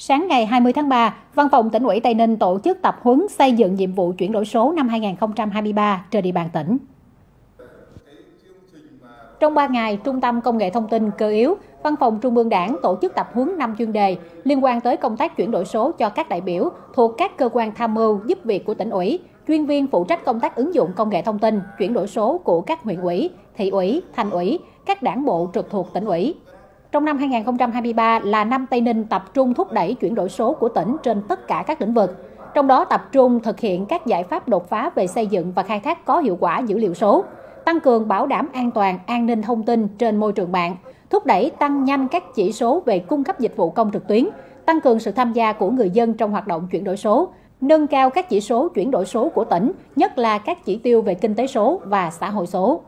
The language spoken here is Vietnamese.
Sáng ngày 20 tháng 3, Văn phòng tỉnh ủy Tây Ninh tổ chức tập huấn xây dựng nhiệm vụ chuyển đổi số năm 2023 trên địa bàn tỉnh. Trong 3 ngày, Trung tâm Công nghệ Thông tin Cơ yếu, Văn phòng Trung ương Đảng tổ chức tập huấn 5 chuyên đề liên quan tới công tác chuyển đổi số cho các đại biểu thuộc các cơ quan tham mưu giúp việc của tỉnh ủy, chuyên viên phụ trách công tác ứng dụng công nghệ thông tin, chuyển đổi số của các huyện ủy, thị ủy, thành ủy, các đảng bộ trực thuộc tỉnh ủy. Trong năm 2023 là năm Tây Ninh tập trung thúc đẩy chuyển đổi số của tỉnh trên tất cả các lĩnh vực. Trong đó tập trung thực hiện các giải pháp đột phá về xây dựng và khai thác có hiệu quả dữ liệu số, tăng cường bảo đảm an toàn, an ninh thông tin trên môi trường mạng, thúc đẩy tăng nhanh các chỉ số về cung cấp dịch vụ công trực tuyến, tăng cường sự tham gia của người dân trong hoạt động chuyển đổi số, nâng cao các chỉ số chuyển đổi số của tỉnh, nhất là các chỉ tiêu về kinh tế số và xã hội số.